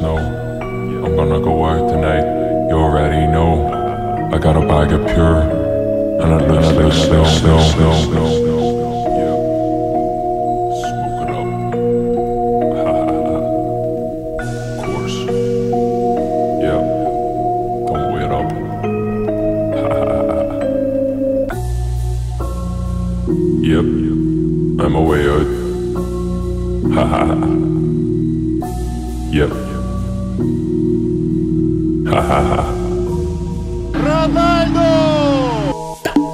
snow. I'm gonna go out tonight, you already know. I got a bag of pure, and it looks snow, snow, snow, snow. Yep, I'm away out. Ha. Yep. Ha.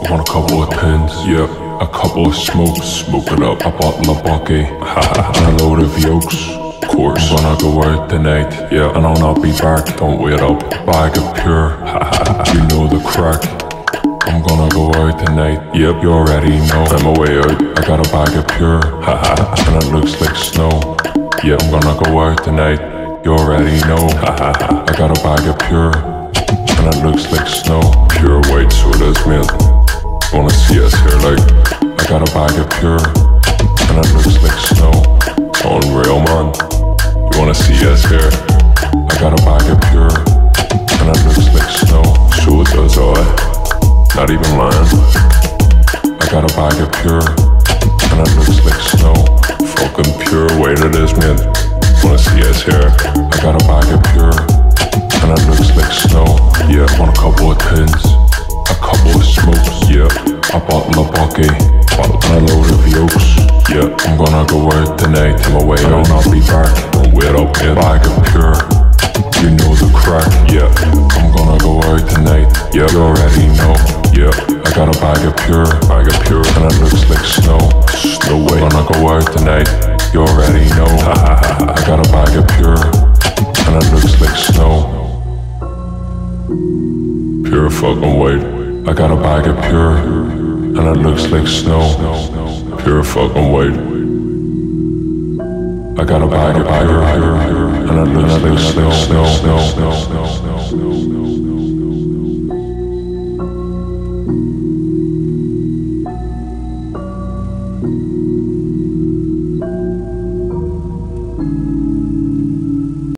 Want a couple of pins? yep. A couple of smokes, smoke it up. A bottle of bucky, ha. And a load of yokes. Of course, I'm gonna go out tonight, yeah. And I'll not be back. Don't wait up. Bag of pure. You know the crack. I'm gonna go out tonight. Yep, you already know. I'm away out. I got a bag of pure, and it looks like snow. Yep, I'm gonna go out tonight. You already know. I got a bag of pure, and it looks like snow. Pure white sodas, man. Wanna see us here, like I got a bag of pure, and it looks like snow. Unreal, man. You wanna see us here? I got a bag of pure, and it looks like snow. So it does, I. Not even lying. I got a bag of pure, and it looks like snow. Fucking pure weight it is, man. Wanna see us here? Bottle of bucky, bottle and a load of yokes. Yeah, I'm gonna go out tonight. I'm away, I'll not be back. Don't wait up, man. Bag of pure. You know the crack, yeah. I'm gonna go out tonight, yeah. You already know, yeah. I got a bag of pure, bag of pure, and it looks like snow. Snow way. I'm gonna go out tonight, you already know. I got a bag of pure, and it looks like snow. Pure fucking white. I got a bag of pure, and it looks like snow, pure fucking white. I got a bag of pure, and it looks like snow, snow, snow, snow, snow, snow, snow, snow.